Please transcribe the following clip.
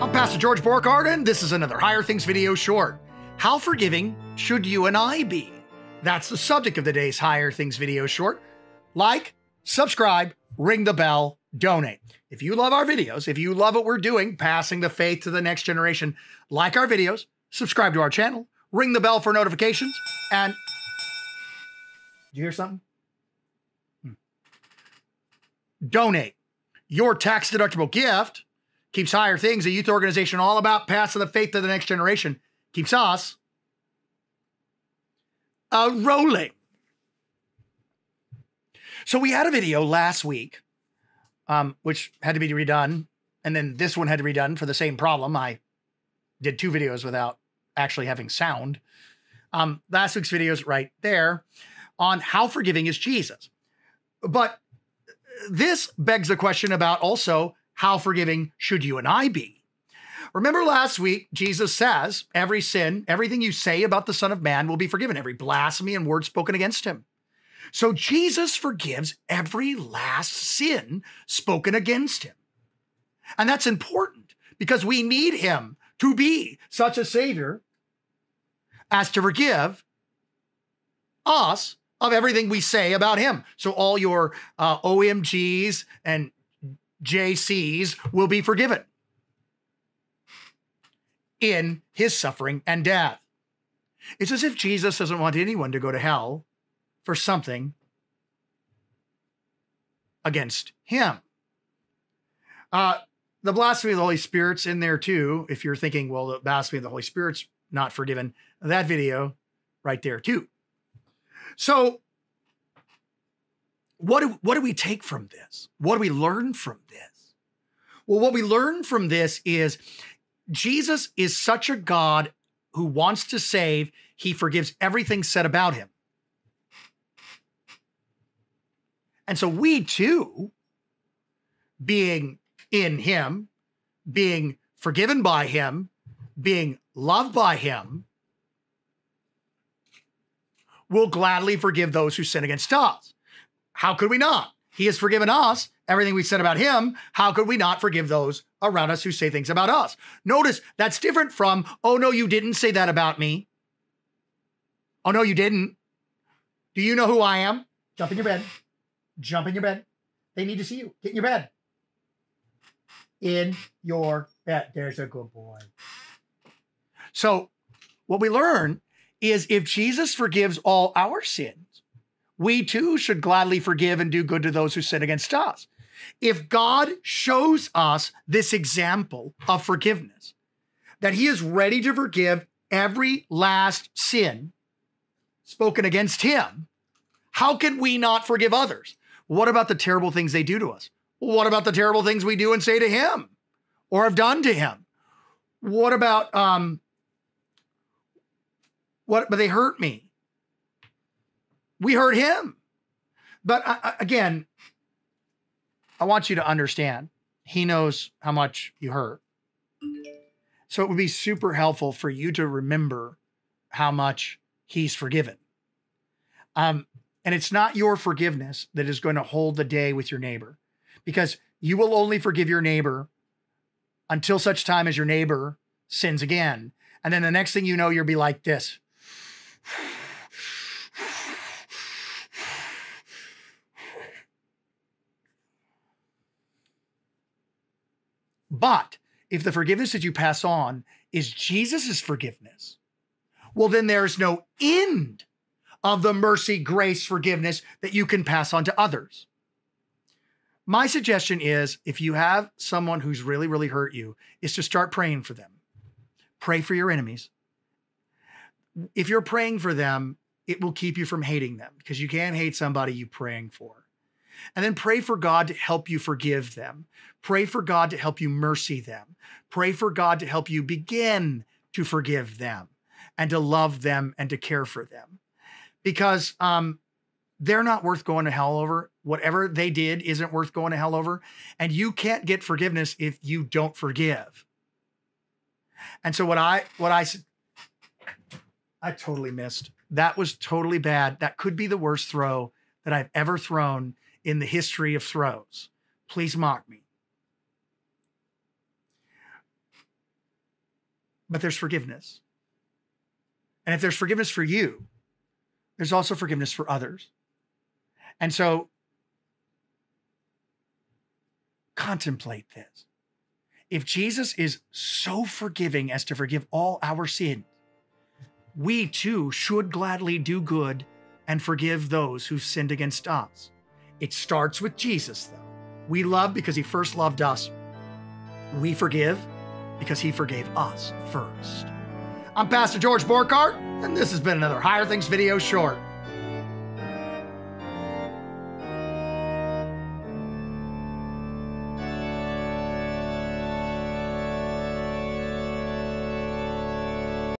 I'm Pastor George Borghardt, and this is another Higher Things video short. How forgiving should you and I be? That's the subject of today's Higher Things video short. Like, subscribe, ring the bell, donate. If you love our videos, if you love what we're doing, passing the faith to the next generation, like our videos, subscribe to our channel, ring the bell for notifications, and. Did you hear something? Hmm. Donate. Your tax deductible gift keeps Higher Things, a youth organization all about passing the faith to the next generation, keeps us uh, rolling. So we had a video last week, um, which had to be redone, and then this one had to be redone for the same problem. I did two videos without actually having sound. Um, last week's video is right there on how forgiving is Jesus. But this begs the question about also how forgiving should you and I be? Remember last week, Jesus says, every sin, everything you say about the Son of Man will be forgiven, every blasphemy and word spoken against him. So Jesus forgives every last sin spoken against him. And that's important because we need him to be such a savior as to forgive us of everything we say about him. So all your uh, OMGs and JCs will be forgiven in his suffering and death. It's as if Jesus doesn't want anyone to go to hell for something against him. Uh, the blasphemy of the Holy Spirit's in there too. If you're thinking, well, the blasphemy of the Holy Spirit's not forgiven, that video right there too. So what do, what do we take from this? What do we learn from this? Well, what we learn from this is Jesus is such a God who wants to save, he forgives everything said about him. And so we too, being in him, being forgiven by him, being loved by him, will gladly forgive those who sin against us. How could we not? He has forgiven us everything we said about him. How could we not forgive those around us who say things about us? Notice that's different from, oh, no, you didn't say that about me. Oh, no, you didn't. Do you know who I am? Jump in your bed. Jump in your bed. They need to see you. Get in your bed. In your bed. There's a good boy. So, what we learn is if Jesus forgives all our sins, we too should gladly forgive and do good to those who sin against us. If God shows us this example of forgiveness, that he is ready to forgive every last sin spoken against him, how can we not forgive others? What about the terrible things they do to us? What about the terrible things we do and say to him or have done to him? What about um what but they hurt me? We hurt him. But uh, again, I want you to understand he knows how much you hurt. So it would be super helpful for you to remember how much he's forgiven. Um, and it's not your forgiveness that is going to hold the day with your neighbor because you will only forgive your neighbor until such time as your neighbor sins again. And then the next thing you know, you'll be like this. But if the forgiveness that you pass on is Jesus's forgiveness, well, then there's no end of the mercy, grace, forgiveness that you can pass on to others. My suggestion is if you have someone who's really, really hurt you, is to start praying for them. Pray for your enemies. If you're praying for them, it will keep you from hating them because you can't hate somebody you're praying for. And then pray for God to help you forgive them. Pray for God to help you mercy them. Pray for God to help you begin to forgive them and to love them and to care for them. Because um, they're not worth going to hell over. Whatever they did isn't worth going to hell over. And you can't get forgiveness if you don't forgive. And so what I what I I totally missed. That was totally bad. That could be the worst throw that I've ever thrown in the history of throws. Please mock me. but there's forgiveness. And if there's forgiveness for you, there's also forgiveness for others. And so contemplate this. If Jesus is so forgiving as to forgive all our sins, we too should gladly do good and forgive those who've sinned against us. It starts with Jesus, though. We love because he first loved us. We forgive because he forgave us first. I'm Pastor George Borghardt, and this has been another Higher Things video short.